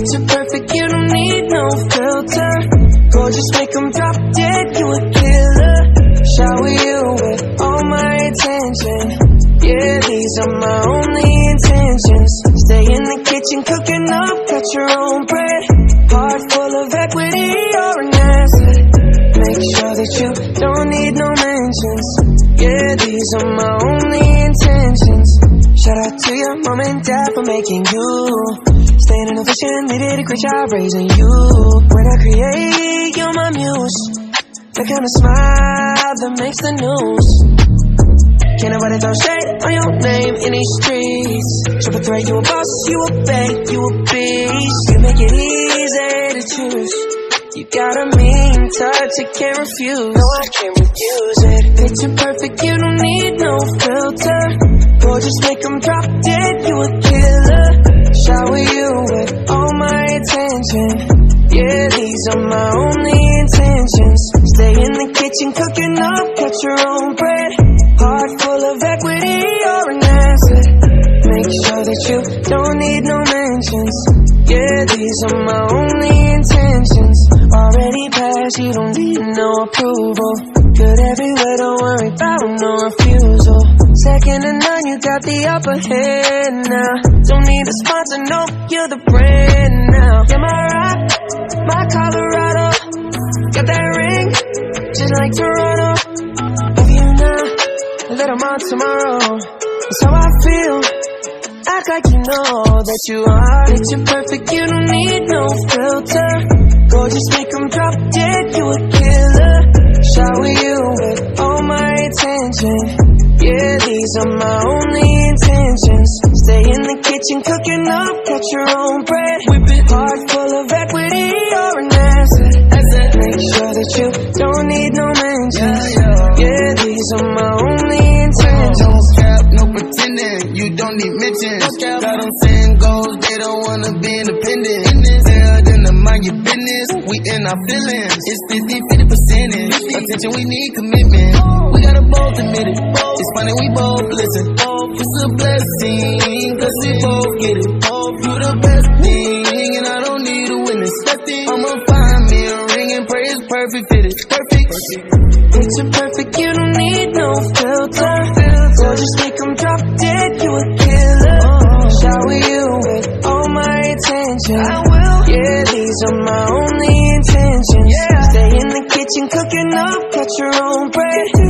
Picture perfect, you don't need no filter. Gorgeous, make them drop dead, you a killer. Shower you with all my attention. Yeah, these are my only intentions. Stay in the kitchen, cooking up, cut your own bread. Heart full of equity, you're an asset. Make sure that you don't need no mentions. Yeah, these are my only intentions. Shout out to your mom and dad for making you Staying in a vision, they did a great job raising you. When I create, you're my muse. The kind of smile that makes the news. Can't nobody throw shade on your name in these streets. Triple threat, you a boss, you a bank, you a beast. You make it easy to choose. You got a mean touch, I can't refuse. No, I can't refuse it. Picture perfect, you don't need no filter. Gorgeous, make them drop dead, you a killer. No mentions. Yeah, these are my only intentions. Already passed, you don't need no approval. Good everywhere, don't worry about no refusal. Second to none, you got the upper hand now. Don't need a sponsor, no, you're the brand now. You're my rock, my Colorado. Got that ring, just like Toronto. Love you now, that I'm on tomorrow. Like you know that you are. Picture perfect, you don't need no filter. Gorgeous, make them drop dead, you a killer. Shower you with all my attention. Yeah, these are my only intentions. Stay in the kitchen cooking up, cut your own bread. Whip it hard, don't need mentions. Got them saying goals, they don't wanna be independent. Tell them to mind your business. We in our feelings. It's 50 50 percentage. Attention, we need commitment. We gotta both admit it. It's funny, we both listen. It's a blessing, cause we both get it. You the best thing, and I don't need a witness. I'ma find me a ring and pray it's perfect fitted. Perfect. Picture perfect, you don't kitchen cooking up, cut your own bread.